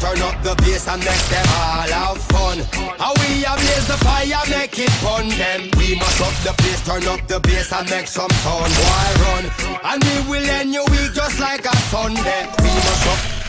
turn up the bass and make them all have fun. How we ablaze the fire, make it fun. Then we must up the place, turn up the bass and make some sound. Why run? And we will end your week just like a Sunday. We must up